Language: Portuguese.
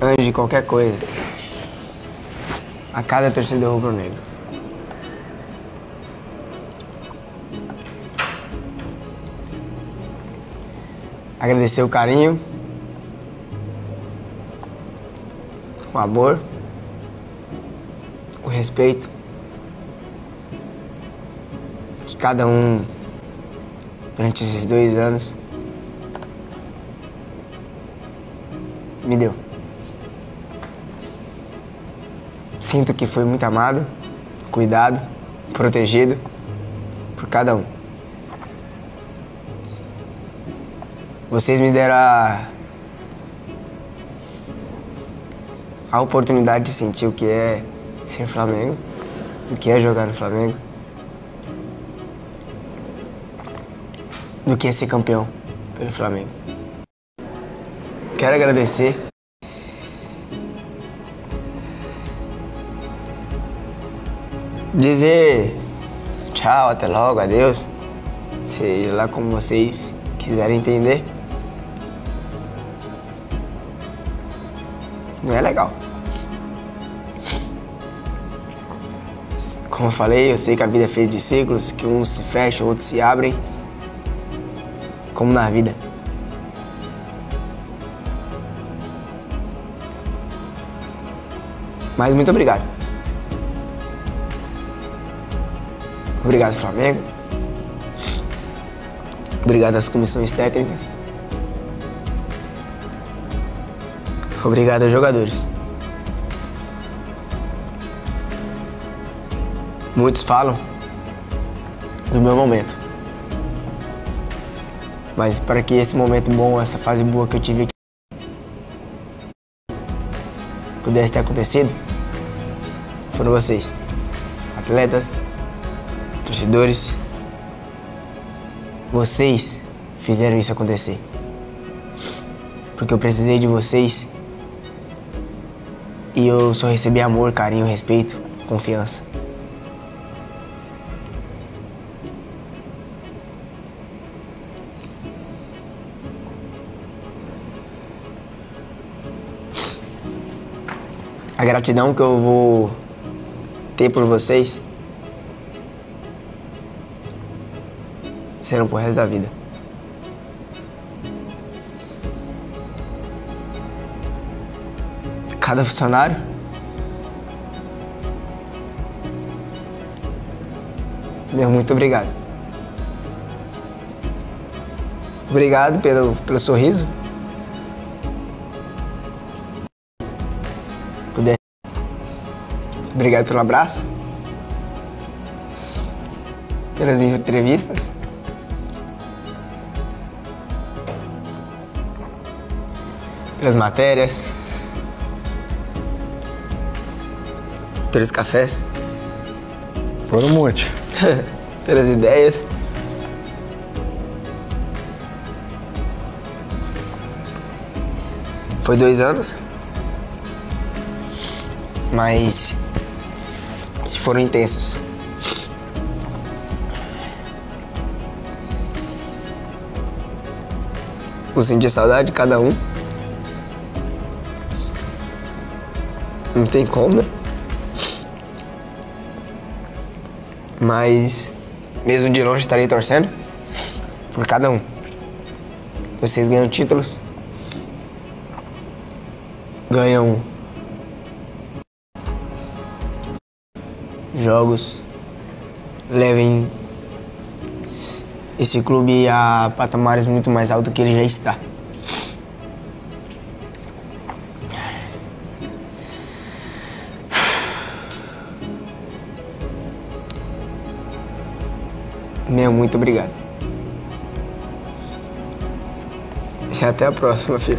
antes de qualquer coisa, a cada torcedor rubro-negro. Agradecer o carinho, o amor, o respeito que cada um, durante esses dois anos, me deu. Sinto que fui muito amado, cuidado, protegido por cada um. Vocês me deram a, a oportunidade de sentir o que é ser Flamengo, o que é jogar no Flamengo, do que é ser campeão pelo Flamengo. Quero agradecer dizer tchau, até logo, adeus, seja lá como vocês quiserem entender. Não é legal. Como eu falei, eu sei que a vida é feita de ciclos, que uns se fecham, outros se abrem. Como na vida. Mas muito obrigado. Obrigado, Flamengo. Obrigado às comissões técnicas. Obrigado aos jogadores. Muitos falam do meu momento. Mas para que esse momento bom, essa fase boa que eu tive aqui pudesse ter acontecido, foram vocês, atletas, torcedores. Vocês fizeram isso acontecer. Porque eu precisei de vocês e eu só recebi amor, carinho, respeito, confiança. A gratidão que eu vou ter por vocês serão pro resto da vida. Cada funcionário meu muito obrigado. Obrigado pelo, pelo sorriso. Puder. Obrigado pelo abraço. Pelas entrevistas. Pelas matérias. Pelos cafés. Por um monte. pelas ideias. Foi dois anos, mas que foram intensos. Eu senti saudade de cada um. Não tem como, né? Mas, mesmo de longe, estarei torcendo por cada um. Vocês ganham títulos, ganham jogos, levem esse clube a patamares muito mais altos que ele já está. Meu, muito obrigado. E até a próxima, filho.